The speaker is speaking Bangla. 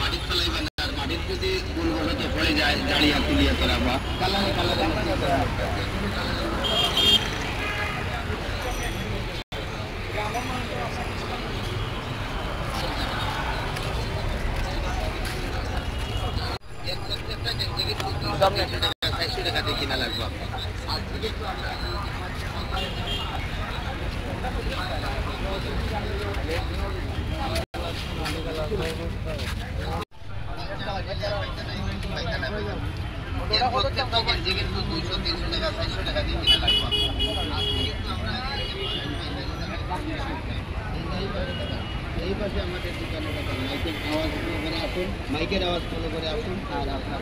মাটির তলায় আর মাটির যদি গুলগুলোতে পড়ে যায় দাঁড়িয়ে তুলিয়ে তোরা বা কালারে কালারে টাকা দিয়ে কিনা লাগবে দুইশো তিনশো টাকা চারশো টাকা দিয়ে কিনা লাগবে। এই পাশে আমাদের দোকানের কথা মাইকের আওয়াজ ফলো করে আসুন, মাইকের আওয়াজ ফলো করে আসুন, আর আপনার